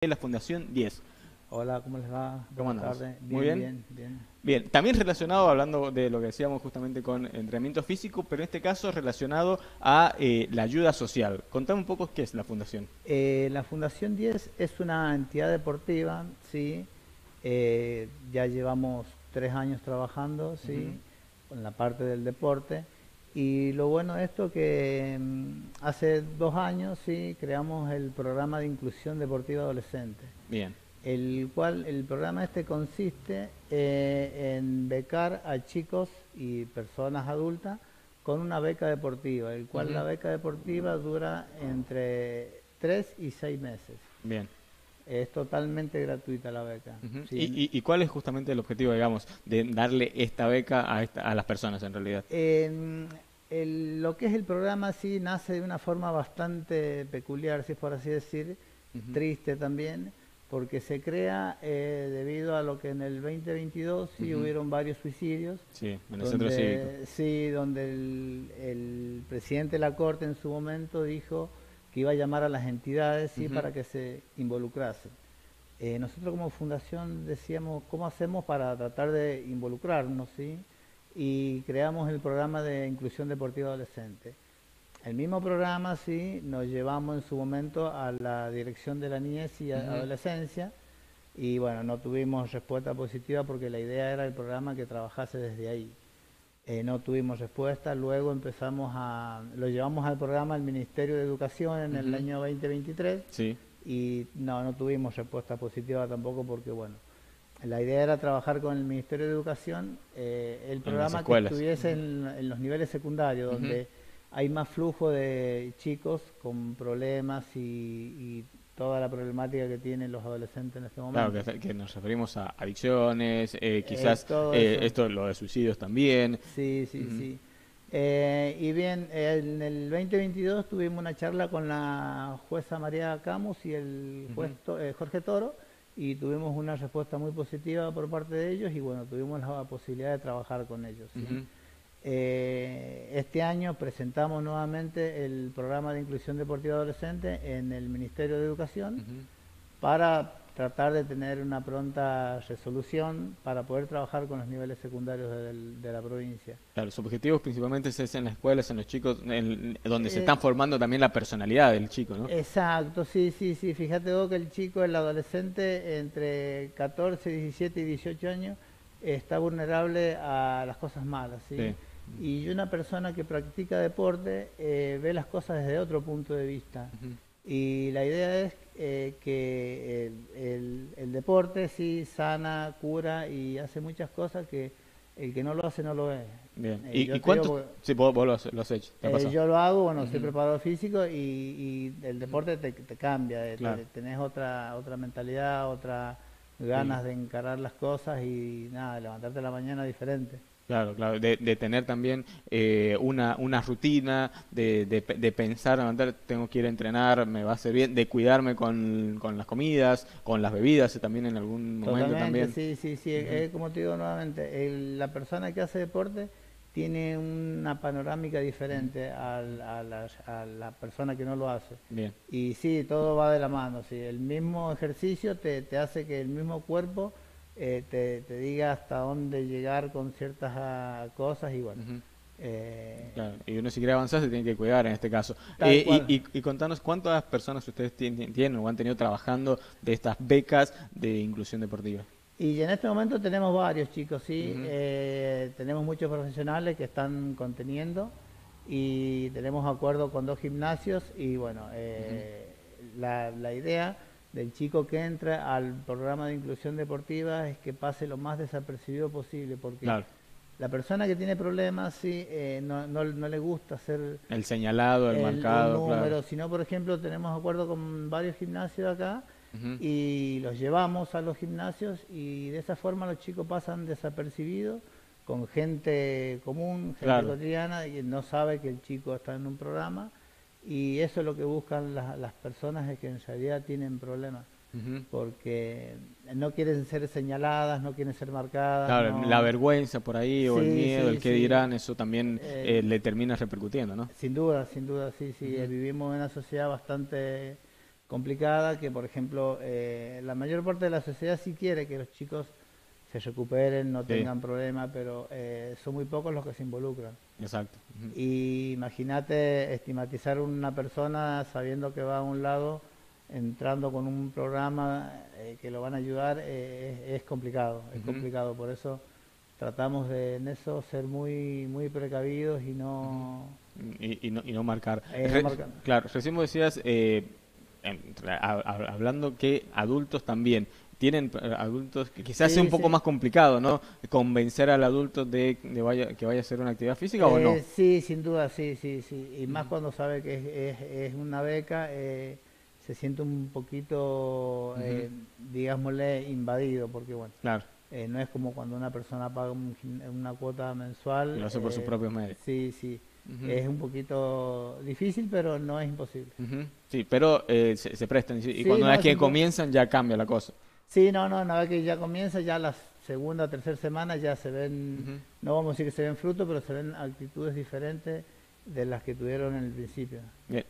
de la Fundación 10. Hola, ¿cómo les va? ¿Cómo Buenas tardes. Muy bien. bien, bien. Bien, también relacionado, hablando de lo que decíamos justamente con entrenamiento físico, pero en este caso relacionado a eh, la ayuda social. Contame un poco qué es la Fundación. Eh, la Fundación 10 es una entidad deportiva, sí. Eh, ya llevamos tres años trabajando, sí, Ujú. con la parte del deporte. Y lo bueno de esto que mm, hace dos años, sí, creamos el programa de inclusión deportiva adolescente. Bien, el cual el programa este consiste eh, en becar a chicos y personas adultas con una beca deportiva, el cual la beca deportiva dura entre 3 y 6 meses. bien. Es totalmente gratuita la beca. Sí. ¿Y, y, y cuál es justamente el objetivo, digamos, de darle esta beca a, esta- a las personas en realidad? En el- lo que es el programa sí nace de una forma bastante peculiar, si es por así decir, triste también, porque se crea eh, debido a lo que en el 2022 sí hubieron varios suicidios. Sí, en el centro cívico. donde, sí, donde el, el presidente de la Corte en su momento dijo que iba a llamar a las entidades sí, para que se involucrasen. Eh, nosotros como fundación decíamos, ¿cómo hacemos para tratar de involucrarnos? ¿sí? Y creamos el programa de inclusión deportiva adolescente. El mismo programa, sí, nos llevamos en su momento a la Dirección de la Niñez y a- Ujú. Adolescencia y bueno, no tuvimos respuesta positiva porque la idea era el programa que trabajase desde ahí. Eh, no tuvimos respuesta, luego empezamos a, lo llevamos al programa del Ministerio de Educación en el año 2023 Sí, y no, no tuvimos respuesta positiva tampoco porque, bueno, la idea era trabajar con el Ministerio de Educación, eh, el programa que estuviese en, en los niveles secundarios, donde hay más flujo de chicos con problemas y, y toda la problemática que tienen los adolescentes en este momento. claro, que, que nos referimos a adicciones, eh, quizás todo eh, esto, lo de suicidios también. Sí, sí, sí. Eh, y bien, en el 2022 tuvimos una charla con la jueza María Camus y el juez eh, Jorge Toro y tuvimos una respuesta muy positiva por parte de ellos y bueno, tuvimos la posibilidad de trabajar con ellos. Eh, este año presentamos nuevamente el programa de inclusión deportiva adolescente en el Ministerio de Educación para tratar de tener una pronta resolución para poder trabajar con los niveles secundarios del- de la provincia. Claro, los objetivos principalmente es en las escuelas, en los chicos, en- donde se Eh, están formando también la personalidad del chico, ¿no? Exacto, sí, sí, sí. Fíjate vos que el chico, el adolescente entre 14, 17 y 18 años está vulnerable a las cosas malas, ¿sí? Sí. Y una persona que practica deporte eh, ve las cosas desde otro punto de vista. Ujú. Y la idea es eh, que el, el- el deporte sí sana, cura y hace muchas cosas que el que no lo hace no lo ve. Bien. Eh, ¿Y, cuánto? Sí, vos, vos lo, has, hecho. ¿te ha Eh, yo lo hago, bueno, soy Ujú. preparador físico y, y el deporte te, te cambia, eh, te- Claro. tenés otra otra mentalidad, otra ganas de encarar las cosas y nada, levantarte a la mañana diferente. Claro, claro, de, de tener también eh, una, una rutina, de, de, de pensar, tengo que ir a entrenar, me va a hacer bien, de cuidarme con, con las comidas, con las bebidas también en algún momento también. sí, sí, sí. Ujú. eh, como te digo nuevamente, el- la persona que hace deporte tiene una panorámica diferente a, la, a la persona que no lo hace. Bien, Y sí, todo va de la mano. Sí. El mismo ejercicio te, te hace que el mismo cuerpo eh, te, te diga hasta dónde llegar con ciertas ah, cosas y bueno. ujú, eh, claro. Y uno si quiere avanzar se tiene que cuidar en este caso. Eh, y, y, y contanos cuántas personas ustedes tien- tienen o han tenido trabajando de estas becas de inclusión deportiva. Y en este momento tenemos varios chicos, sí. Ujú. Eh, tenemos muchos profesionales que están conteniendo y tenemos acuerdo con dos gimnasios y bueno, eh, la, la idea del chico que entra al programa de inclusión deportiva es que pase lo más desapercibido posible porque Claro, la persona que tiene problemas sí eh, no, no, no le gusta hacer el señalado, el, el, marcado, número, claro. sino por ejemplo tenemos acuerdo con varios gimnasios acá y los llevamos a los gimnasios y de esa forma los chicos pasan desapercibidos con gente común, gente Claro. cotidiana y no sabe que el chico está en un programa y eso es lo que buscan las, las personas es que en realidad tienen problemas porque no quieren ser señaladas, no quieren ser marcadas. Claro, no- la vergüenza por ahí o el miedo, sí, el sí. dirán, eso también Eh, eh, le termina repercutiendo, ¿no? Sin duda, sin duda, sí, sí. Eh, Vivimos en una sociedad bastante complicada, que por ejemplo eh, la mayor parte de la sociedad sí quiere que los chicos se recuperen, no tengan problemas, pero eh, son muy pocos los que se involucran. Exacto. Y imagínate estigmatizar una persona sabiendo que va a un lado, entrando con un programa eh, que lo van a ayudar, eh, es, complicado, es complicado. Por eso tratamos de en eso ser muy muy precavidos y no... y, no, y no marcar. Claro, recién decías, hablando que adultos también tienen eh, adultos que quizás sea un poco más complicado, ¿no? Convencer al adulto de, vaya, que vaya a hacer una actividad física o no. Eh, sí, sin duda, sí, sí, sí. Y más cuando sabe que es, una beca, eh, se siente un poquito, digámosle, invadido, porque bueno. Claro. no es como cuando una persona paga una cuota mensual. Lo hace por sus propios medios. Sí, sí. Es un poquito difícil, pero no es imposible. Sí, pero se, prestan. Y, cuando vez que comienzan ya cambia la cosa. Sí, no, no, una vez que ya comienza, ya la segunda o tercera semana ya se ven, no vamos a decir que se ven frutos, pero se ven actitudes diferentes de las que tuvieron en el principio.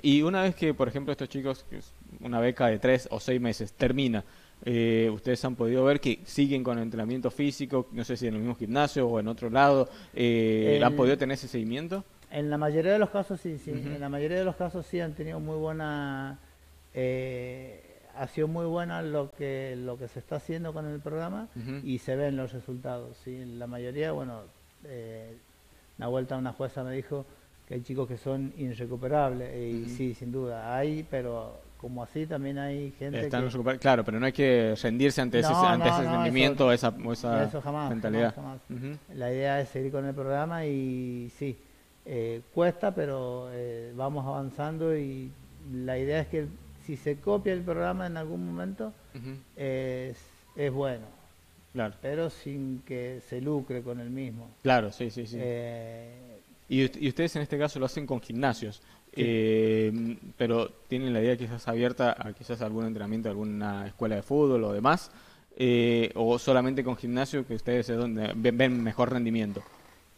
Y una vez que, por ejemplo, estos chicos, una beca de tres o seis meses, termina, eh, ustedes han podido ver que siguen con el entrenamiento físico, no sé si en el mismo gimnasio o en otro lado, eh, ¿han podido tener ese seguimiento? En la mayoría de los casos sí, sí, en la mayoría de los casos sí han tenido muy buena... Eh, ha sido muy buena lo que lo que se está haciendo con el programa y se ven los resultados. ¿sí? La mayoría, bueno, eh, una vuelta una jueza me dijo que hay chicos que son irrecuperables y sí, sin duda, hay, pero como así también hay gente que... Claro, pero no hay que rendirse ante ese, ante ese sentimiento o esa, mentalidad. La idea es seguir con el programa y sí, eh, cuesta, pero eh, vamos avanzando y la idea es que si se copia el programa en algún momento, es, bueno. Claro. Pero sin que se lucre con el mismo. Claro, sí, sí, sí. Eh, y, ustedes en este caso lo hacen con gimnasios, eh, pero tienen la idea quizás abierta a quizás algún entrenamiento alguna escuela de fútbol o demás, eh, o solamente con gimnasio que ustedes es donde ven mejor rendimiento.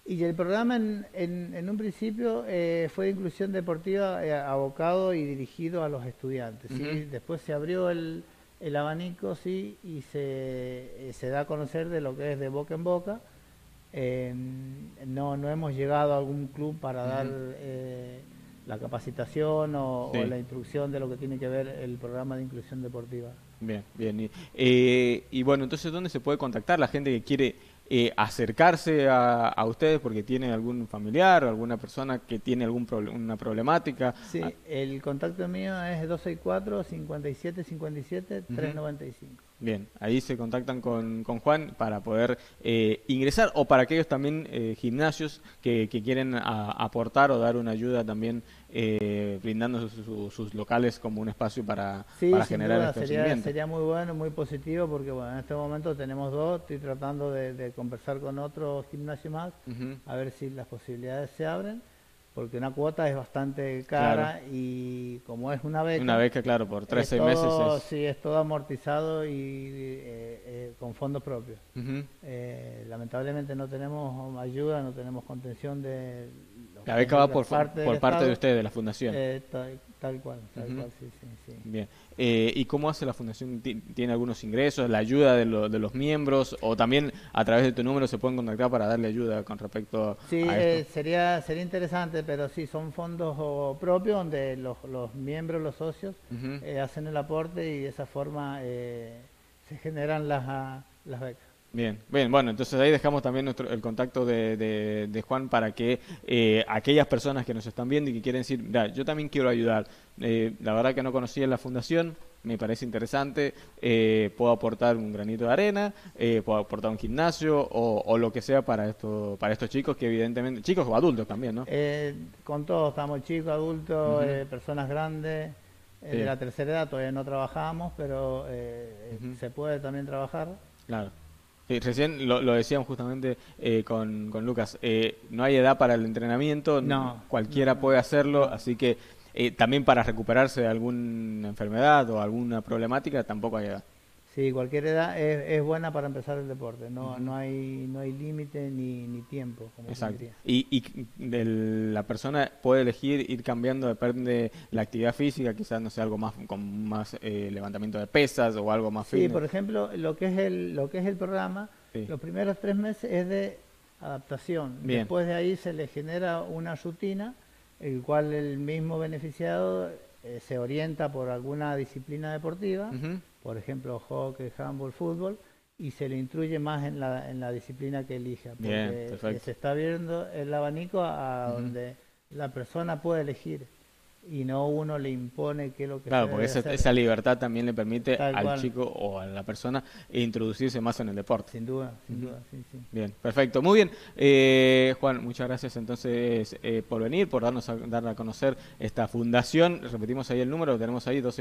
Y el programa en, en, un principio eh, fue de inclusión deportiva eh, abocado y dirigido a los estudiantes. Después se abrió el, el abanico sí y se, eh, se, da a conocer de lo que es de boca en boca. no, no hemos llegado a algún club para dar la capacitación o, la instrucción de lo que tiene que ver el programa de inclusión deportiva. Bien, bien. Y, y bueno, entonces, ¿dónde se puede contactar la gente que quiere eh, acercarse a, ustedes porque tiene algún familiar o alguna persona que tiene alguna problemática. Sí, ah. el contacto mío es 264 57 57 395. Bien, ahí se contactan con, con Juan para poder eh, ingresar o para aquellos también eh, gimnasios que, que quieren aportar o dar una ayuda también eh, brindando sus locales como un espacio para, para generar el sería, sería muy bueno, muy positivo, porque bueno, en este momento tenemos dos, estoy tratando de, conversar con otros gimnasios más, a ver si las posibilidades se abren, porque una cuota es bastante cara y como es una beca... Una beca, claro, por tres, seis meses. Es... Sí, es todo amortizado y eh, eh, con fondos propios. lamentablemente no tenemos ayuda, no tenemos contención de la beca va por parte, por parte de ustedes, de la fundación. Eh, tal, cual, tal cual, sí, sí, sí. Bien. Eh, ¿Y cómo hace la fundación? ¿Tiene algunos ingresos, la ayuda de, de, los miembros o también a través de tu número se pueden contactar para darle ayuda con respecto sí, a esto? Sí, sería, sería interesante, pero sí, son fondos propios donde los, los miembros, los socios, eh, hacen el aporte y de esa forma se generan las, las becas. Bien, bien, bueno, entonces ahí dejamos también nuestro, el contacto de, de, Juan para que eh, aquellas personas que nos están viendo y que quieren decir, yo también quiero ayudar, eh, la verdad que no conocía la fundación, me parece interesante, eh, puedo aportar un granito de arena, puedo aportar un gimnasio o, lo que sea para, esto, para estos chicos que evidentemente, chicos o adultos también, ¿no? con todos, estamos chicos, adultos, personas grandes. De la tercera edad todavía no trabajamos, pero se puede también trabajar. Claro recién lo, decíamos justamente eh, con, con, Lucas, eh, no hay edad para el entrenamiento, no, cualquiera puede hacerlo, así que eh, también para recuperarse de alguna enfermedad o alguna problemática tampoco hay edad. Sí, cualquier edad es, es, buena para empezar el deporte. No, no hay, no hay límite ni, ni tiempo. Como Exacto. Y, y de la persona puede elegir ir cambiando, depende de la actividad física, quizás no sea algo más con más eh, levantamiento de pesas o algo más Sí, por ejemplo, lo que es el, lo que es el programa, los primeros tres meses es de adaptación. Después de ahí se le genera una rutina, el cual el mismo beneficiado eh, se orienta por alguna disciplina deportiva por ejemplo, hockey, handball, fútbol, y se le instruye más en la, en la disciplina que elija, porque se está viendo el abanico a, donde la persona puede elegir y no uno le impone qué es lo que Claro, porque esa, libertad también le permite al chico o a la persona introducirse más en el deporte. Sin duda, sin duda, sí, sí. Bien, perfecto, muy bien. Eh, Juan, muchas gracias entonces eh, por venir, por darnos a, dar a conocer esta fundación. Repetimos ahí el número, lo tenemos ahí, 12